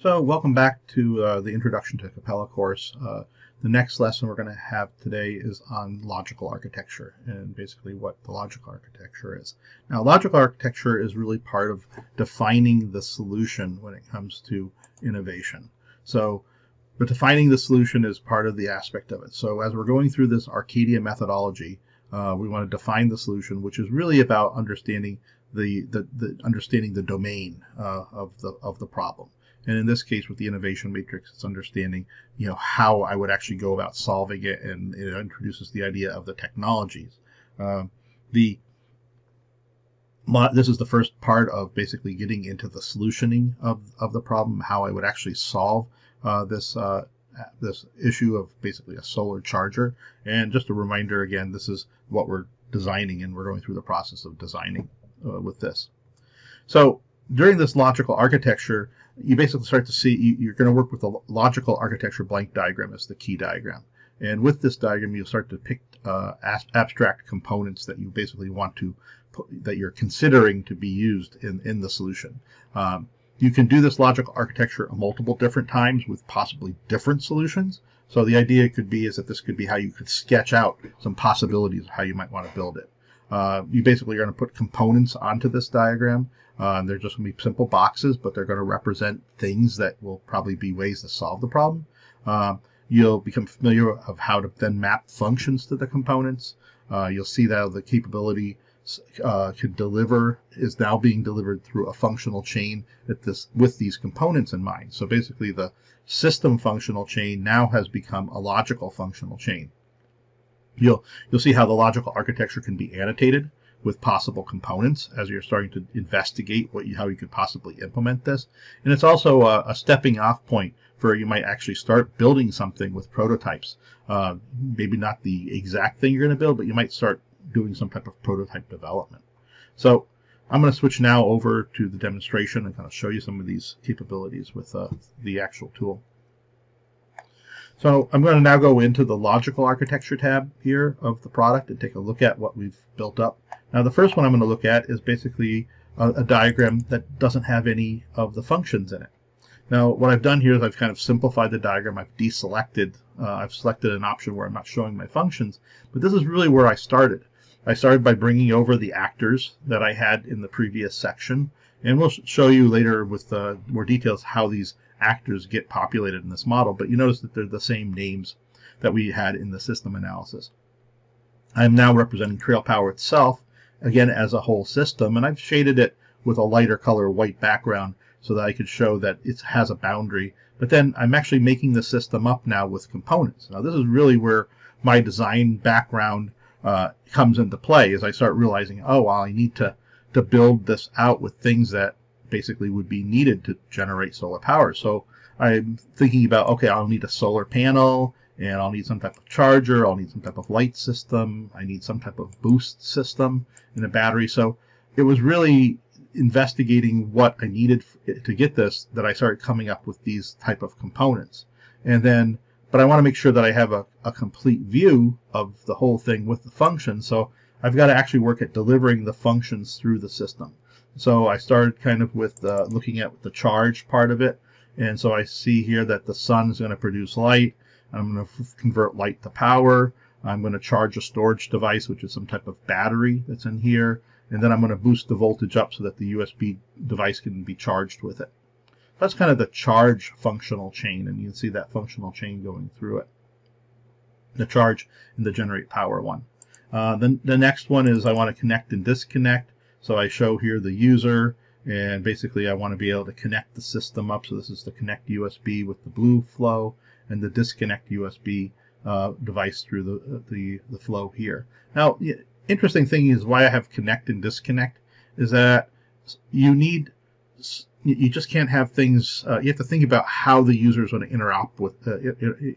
So welcome back to uh, the Introduction to Capella course. Uh, the next lesson we're going to have today is on logical architecture and basically what the logical architecture is. Now logical architecture is really part of defining the solution when it comes to innovation. So but defining the solution is part of the aspect of it. So as we're going through this Arcadia methodology, uh, we want to define the solution, which is really about understanding the, the, the understanding the domain uh, of the of the problem. And in this case, with the innovation matrix, it's understanding, you know, how I would actually go about solving it, and it introduces the idea of the technologies. Uh, the this is the first part of basically getting into the solutioning of, of the problem, how I would actually solve uh, this uh, this issue of basically a solar charger. And just a reminder again, this is what we're designing, and we're going through the process of designing uh, with this. So during this logical architecture, you basically start to see you, are going to work with a logical architecture blank diagram as the key diagram. And with this diagram, you'll start to pick uh, abstract components that you basically want to that you're considering to be used in, in the solution. Um, you can do this logical architecture multiple different times with possibly different solutions. So the idea could be is that this could be how you could sketch out some possibilities of how you might want to build it. Uh, you basically are going to put components onto this diagram uh, they're just going to be simple boxes, but they're going to represent things that will probably be ways to solve the problem. Uh, you'll become familiar of how to then map functions to the components. You'll see that the capability uh, could deliver is now being delivered through a functional chain this with these components in mind. So basically, the system functional chain now has become a logical functional chain. You'll you'll see how the logical architecture can be annotated with possible components as you're starting to investigate what you, how you could possibly implement this. And it's also a, a stepping off point for you might actually start building something with prototypes. Uh, maybe not the exact thing you're going to build, but you might start doing some type of prototype development. So I'm going to switch now over to the demonstration and kind of show you some of these capabilities with uh, the actual tool. So I'm going to now go into the logical architecture tab here of the product and take a look at what we've built up. Now the first one I'm going to look at is basically a, a diagram that doesn't have any of the functions in it. Now what I've done here is I've kind of simplified the diagram. I've deselected, uh, I've selected an option where I'm not showing my functions, but this is really where I started. I started by bringing over the actors that I had in the previous section, and we'll show you later with uh, more details how these actors get populated in this model, but you notice that they're the same names that we had in the system analysis. I'm now representing Trail Power itself, again as a whole system, and I've shaded it with a lighter color white background so that I could show that it has a boundary. But then I'm actually making the system up now with components. Now this is really where my design background uh, comes into play as I start realizing, oh, well, I need to, to build this out with things that basically would be needed to generate solar power. So I'm thinking about, okay, I'll need a solar panel, and I'll need some type of charger, I'll need some type of light system, I need some type of boost system in a battery. So it was really investigating what I needed to get this that I started coming up with these type of components. And then, but I want to make sure that I have a, a complete view of the whole thing with the function. So I've got to actually work at delivering the functions through the system. So I started kind of with uh, looking at the charge part of it. And so I see here that the sun is going to produce light. I'm going to convert light to power. I'm going to charge a storage device, which is some type of battery that's in here. And then I'm going to boost the voltage up so that the USB device can be charged with it. That's kind of the charge functional chain, and you can see that functional chain going through it. The charge and the generate power one. Uh, then the next one is I want to connect and disconnect. So I show here the user, and basically I want to be able to connect the system up. So this is the connect USB with the blue flow and the disconnect USB uh, device through the, the, the flow here. Now, interesting thing is why I have connect and disconnect is that you need you just can't have things. Uh, you have to think about how the user is going to interop with uh,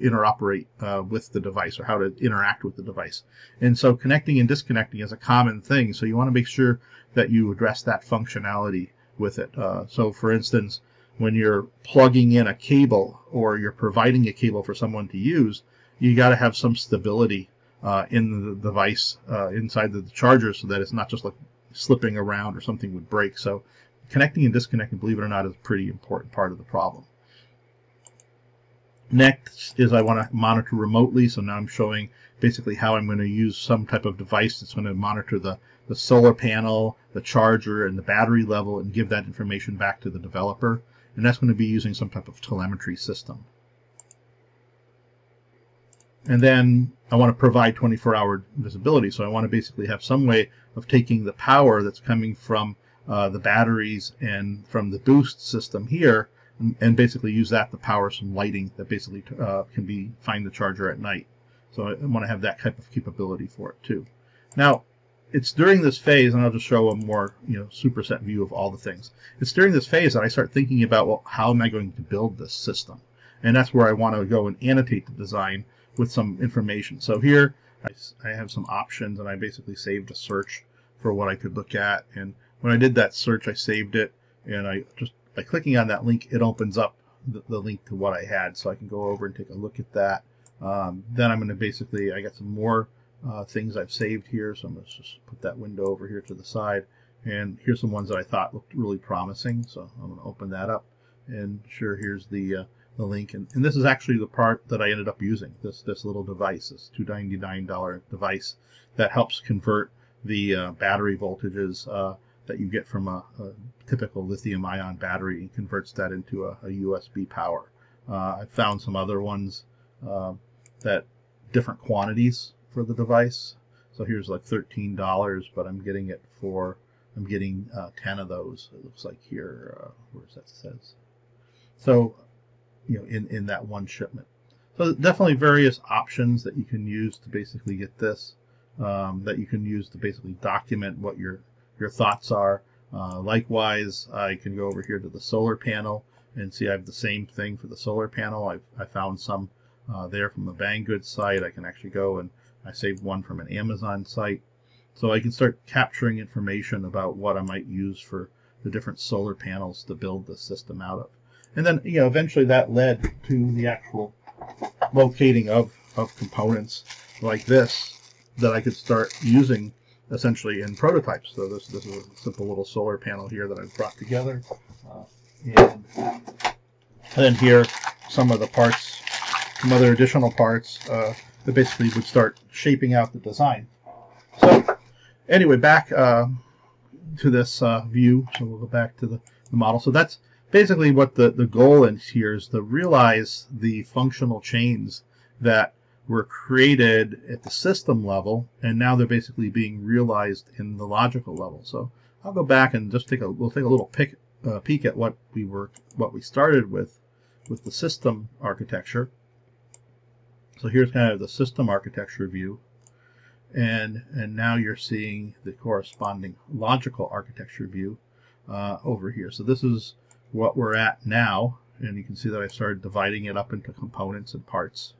interoperate uh, with the device or how to interact with the device. And so connecting and disconnecting is a common thing. So you want to make sure that you address that functionality with it. Uh, so for instance, when you're plugging in a cable or you're providing a cable for someone to use, you got to have some stability uh, in the device uh, inside the charger so that it's not just like slipping around or something would break. So connecting and disconnecting, believe it or not, is a pretty important part of the problem. Next is I want to monitor remotely. So now I'm showing basically how I'm going to use some type of device that's going to monitor the, the solar panel, the charger, and the battery level and give that information back to the developer. And that's going to be using some type of telemetry system. And then I want to provide 24 hour visibility. So I want to basically have some way of taking the power that's coming from uh, the batteries and from the boost system here and, and, basically use that to power some lighting that basically uh, can be find the charger at night. So I want to have that type of capability for it too. Now, it's during this phase, and I'll just show a more you know superset view of all the things. It's during this phase that I start thinking about well, how am I going to build this system, and that's where I want to go and annotate the design with some information. So here I, I have some options, and I basically saved a search for what I could look at. And when I did that search, I saved it, and I just by clicking on that link, it opens up the, the link to what I had, so I can go over and take a look at that. Um, then I'm going to basically, I got some more uh, things I've saved here, so I'm going to just put that window over here to the side. And here's some ones that I thought looked really promising, so I'm going to open that up. And sure, here's the uh, the link. And, and this is actually the part that I ended up using, this, this little device, this $299 device that helps convert the uh, battery voltages uh, that you get from a, a typical lithium ion battery and converts that into a, a USB power. Uh, I found some other ones uh, that different quantities for the device. So here's like $13, but I'm getting it for, I'm getting uh, 10 of those. It looks like here, uh, where's that says. So, you know, in, in that one shipment. So definitely various options that you can use to basically get this, um, that you can use to basically document what your, your thoughts are. Uh, likewise, I can go over here to the solar panel and see I have the same thing for the solar panel. I've, I found some uh, there from a Banggood site. I can actually go and I saved one from an Amazon site. So I can start capturing information about what I might use for the different solar panels to build the system out of. And then, you know, eventually that led to the actual locating of, of components like this that I could start using essentially in prototypes. So this, this is a simple little solar panel here that I've brought together. Uh, and, and then here, some of the parts some other additional parts uh, that basically would start shaping out the design. So anyway, back uh, to this uh, view. So we'll go back to the, the, model. So that's basically what the, the goal is here is to realize the functional chains that were created at the system level, and now they're basically being realized in the logical level. So I'll go back and just take a we'll take a little pick, uh, peek at what we were what we started with with the system architecture. So here's kind of the system architecture view. And, and now you're seeing the corresponding logical architecture view uh, over here. So this is what we're at now. And you can see that I started dividing it up into components and parts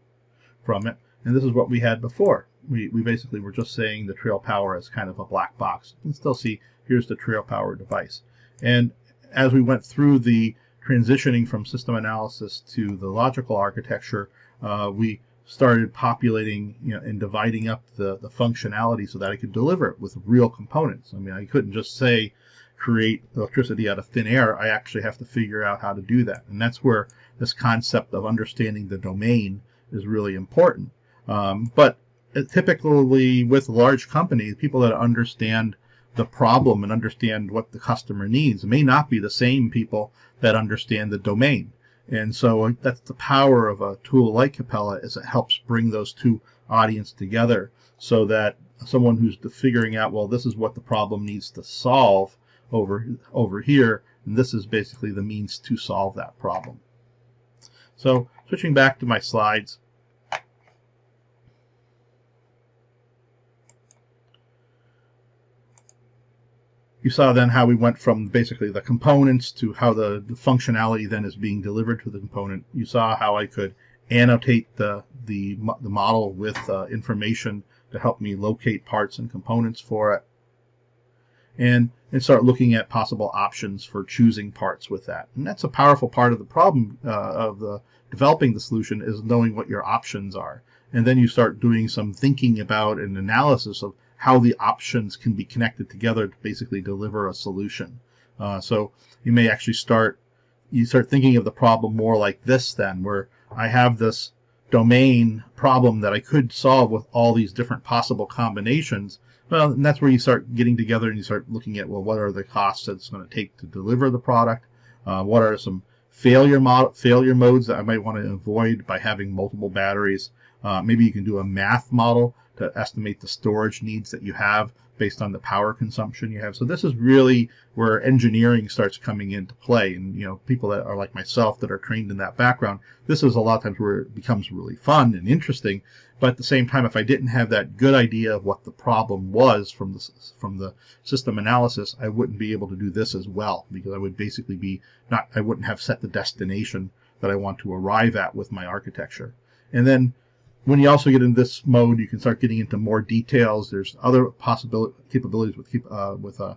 from it. And this is what we had before. We, we basically were just saying the trail power as kind of a black box. You can still see here's the trail power device. And as we went through the transitioning from system analysis to the logical architecture, uh, we started populating you know, and dividing up the, the functionality so that I could deliver it with real components. I mean, I couldn't just say create electricity out of thin air. I actually have to figure out how to do that. And that's where this concept of understanding the domain is really important. Um, but typically with large companies, people that understand the problem and understand what the customer needs may not be the same people that understand the domain. And so uh, that's the power of a tool like Capella is it helps bring those two audience together so that someone who's figuring out, well, this is what the problem needs to solve over, over here, and this is basically the means to solve that problem. So switching back to my slides, you saw then how we went from basically the components to how the, the, functionality then is being delivered to the component. You saw how I could annotate the the, the model with uh, information to help me locate parts and components for it, and and start looking at possible options for choosing parts with that. And that's a powerful part of the problem uh, of the developing the solution is knowing what your options are, and then you start doing some thinking about an analysis of how the options can be connected together to basically deliver a solution. Uh, so you may actually start you start thinking of the problem more like this then, where I have this domain problem that I could solve with all these different possible combinations. Well, and that's where you start getting together and you start looking at well, what are the costs that it's going to take to deliver the product? Uh, what are some failure mod- failure modes that I might want to avoid by having multiple batteries? Uh, maybe you can do a math model to estimate the storage needs that you have based on the power consumption you have. So this is really where engineering starts coming into play. And you know, people that are like myself that are trained in that background, this is a lot of times where it becomes really fun and interesting. But at the same time, if I didn't have that good idea of what the problem was from the from the system analysis, I wouldn't be able to do this as well because I would basically be not I wouldn't have set the destination that I want to arrive at with my architecture. And then when you also get in this mode, you can start getting into more details. There's other possible capabilities with uh, with uh,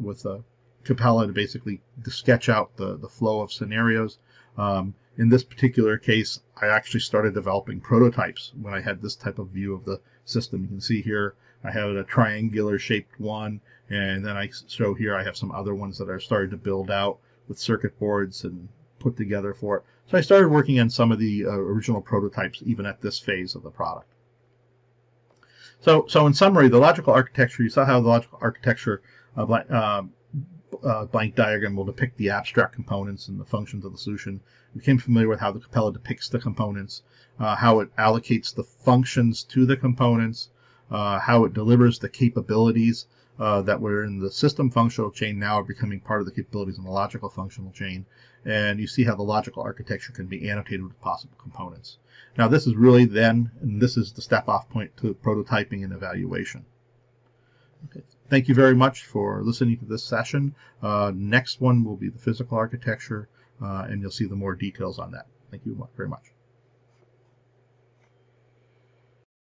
with uh, Capella to basically to sketch out the, the flow of scenarios. Um, in this particular case, I actually started developing prototypes when I had this type of view of the system. You can see here I have a triangular shaped one, and then I show here I have some other ones that are started to build out with circuit boards and put together for it. So I started working on some of the uh, original prototypes even at this phase of the product. So, so in summary, the logical architecture, you saw how the logical architecture uh, uh, blank diagram will depict the abstract components and the functions of the solution. We became familiar with how the Capella depicts the components, uh, how it allocates the functions to the components, uh, how it delivers the capabilities uh, that were in the system functional chain now are becoming part of the capabilities in the logical functional chain. And you see how the logical architecture can be annotated with possible components. Now this is really then, and this is the step off point to prototyping and evaluation. Okay. Thank you very much for listening to this session. Uh, next one will be the physical architecture, uh, and you'll see the more details on that. Thank you very much.